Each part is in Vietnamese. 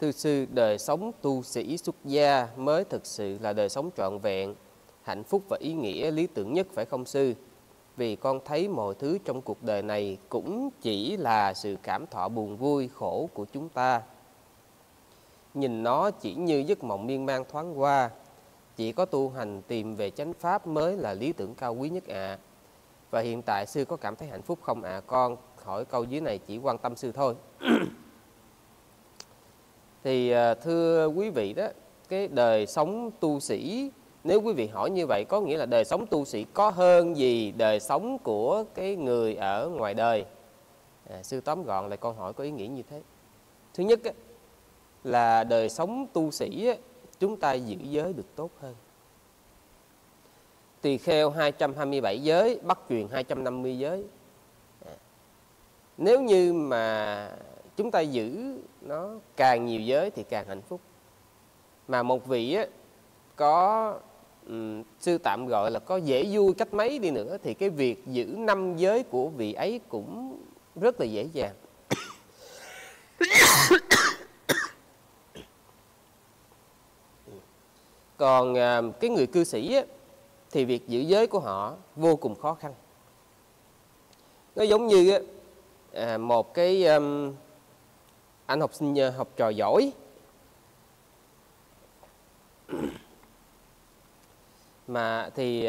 Thưa sư, đời sống tu sĩ xuất gia mới thực sự là đời sống trọn vẹn, hạnh phúc và ý nghĩa lý tưởng nhất phải không sư? Vì con thấy mọi thứ trong cuộc đời này cũng chỉ là sự cảm thọ buồn vui, khổ của chúng ta. Nhìn nó chỉ như giấc mộng miên man thoáng qua, chỉ có tu hành tìm về chánh pháp mới là lý tưởng cao quý nhất ạ. À. Và hiện tại sư có cảm thấy hạnh phúc không ạ? À? Con hỏi câu dưới này chỉ quan tâm sư thôi. thì ờ, thưa quý vị đó, cái đời sống tu sĩ nếu quý vị hỏi như vậy có nghĩa là đời sống tu sĩ có hơn gì đời sống của cái người ở ngoài đời? À, sư tóm gọn lại câu hỏi có ý nghĩa như thế. Thứ nhất á, là đời sống tu sĩ á, chúng ta giữ giới được tốt hơn. Tỳ kheo 227 giới bắt truyền 250 giới. À, nếu như mà chúng ta giữ nó càng nhiều giới thì càng hạnh phúc. Mà một vị á, có um, sư tạm gọi là có dễ vui cách mấy đi nữa thì cái việc giữ năm giới của vị ấy cũng rất là dễ dàng. Còn uh, cái người cư sĩ á, thì việc giữ giới của họ vô cùng khó khăn. Nó giống như á, à, một cái um, anh học sinh ờ, học trò giỏi mà thì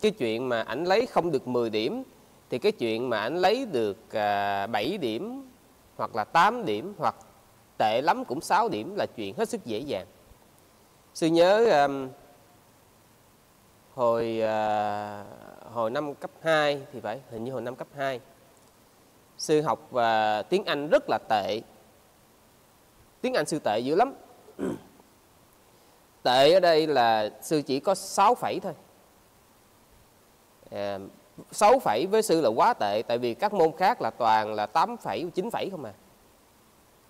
cái chuyện mà ảnh lấy không được 10 điểm thì cái chuyện mà ảnh lấy được ờ, 7 điểm hoặc là 8 điểm hoặc tệ lắm cũng 6 điểm là chuyện hết sức dễ dàng. Sư nhớ hồi ờ, hồi năm cấp 2 thì phải hình như hồi năm cấp 2 sư học uh, tiếng Anh rất là tệ. Tiếng Anh sư tệ dữ lắm. Tệ ở đây là sư chỉ có 6 phẩy thôi. Ờ, à, 6 phẩy với sư là quá tệ Tại vì các môn khác là toàn là 8 phẩy, 9 phẩy không à.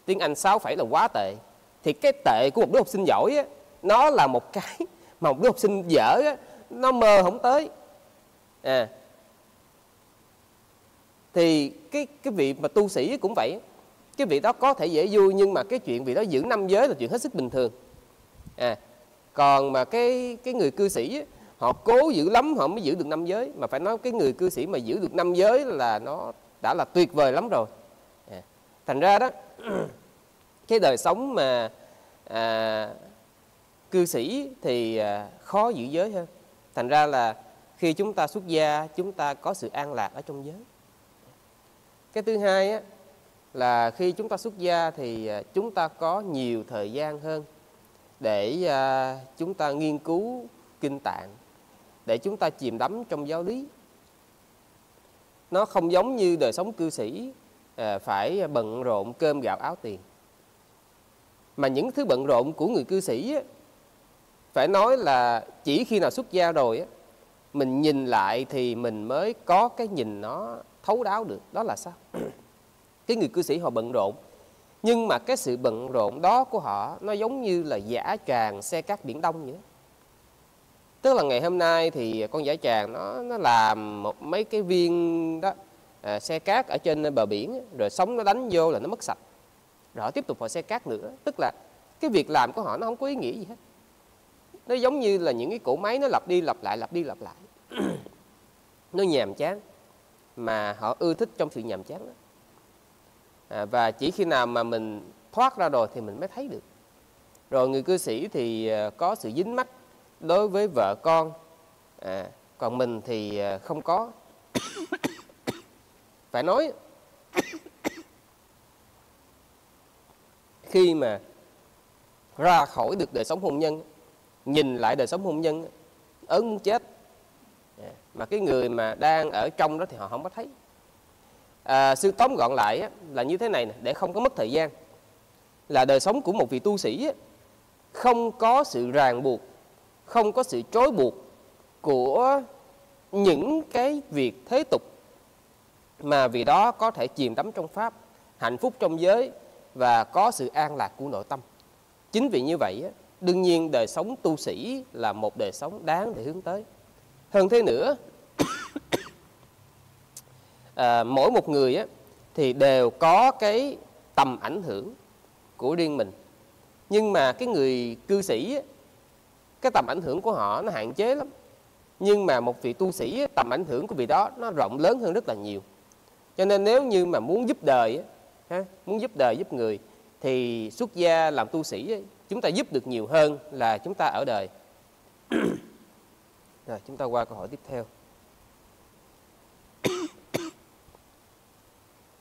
Tiếng Anh 6 phẩy là quá tệ. Thì cái tệ của một đứa học sinh giỏi á, Nó là một cái mà một đứa học sinh dở á, Nó mơ không tới. À, Thì cái cái vị mà tu sĩ cũng vậy cái vị đó có thể dễ vui Nhưng mà cái chuyện vị đó giữ năm giới là chuyện hết sức bình thường. À, còn mà cái cái người cư sĩ họ cố giữ lắm họ mới giữ được năm giới. Mà phải nói cái người cư sĩ mà giữ được năm giới là nó đã là tuyệt vời lắm rồi. À. thành ra đó cái đời sống mà à, cư sĩ thì à, khó giữ giới hơn. Thành ra là khi chúng ta xuất gia chúng ta có sự an lạc ở trong giới. Cái thứ hai á, là khi chúng ta xuất gia thì à, chúng ta có nhiều thời gian hơn để à, chúng ta nghiên cứu kinh tạng, để chúng ta chìm đắm trong giáo lý. Nó không giống như đời sống cư sĩ à, phải bận rộn cơm gạo áo tiền. Mà những thứ bận rộn của người cư sĩ phải nói là chỉ khi nào xuất gia rồi mình nhìn lại thì mình mới có cái nhìn nó thấu đáo được. Đó là sao? Cái người cư sĩ họ bận rộn. Nhưng mà cái sự bận rộn đó của họ nó giống như là giả tràng xe cát biển đông vậy đó. tức là ngày hôm nay thì con giả tràng nó nó làm một mấy cái viên đó à, xe cát ở trên bờ biển rồi sóng nó đánh vô là nó mất sạch. Rồi họ tiếp tục họ xe cát nữa. Tức là cái việc làm của họ nó không có ý nghĩa gì hết. Nó giống như là những cái cỗ máy nó lặp đi lặp lại lặp đi lặp lại. Nó nhàm chán mà họ ưa thích trong sự nhàm chán đó à, và chỉ khi nào mà mình thoát ra rồi thì mình mới thấy được. Rồi người cư sĩ thì à, có sự dính mắt đối với vợ con. À, còn mình thì à, không có. Phải nói khi mà ra khỏi được đời sống hôn nhân nhìn lại đời sống hôn nhân ớn muốn chết à, mà cái người mà đang ở trong đó thì họ không có thấy à, sư tóm gọn lại á, là như thế này nè, để không có mất thời gian. Là đời sống của một vị tu sĩ á, không có sự ràng buộc không có sự trói buộc của những cái việc thế tục mà vì đó có thể chìm đắm trong pháp hạnh phúc trong giới và có sự an lạc của nội tâm. Chính vì như vậy đương nhiên đời sống tu sĩ là một đời sống đáng để hướng tới. Hơn thế nữa à, mỗi một người á, thì đều có cái tầm ảnh hưởng của riêng mình. Nhưng mà cái người cư sĩ cái tầm ảnh hưởng của họ nó hạn chế lắm. Nhưng mà một vị tu sĩ tầm ảnh hưởng của vị đó nó rộng lớn hơn rất là nhiều. Cho nên nếu như mà muốn giúp đời muốn giúp đời giúp người thì xuất gia làm tu sĩ chúng ta giúp được nhiều hơn là chúng ta ở đời. Rồi chúng ta qua câu hỏi tiếp theo.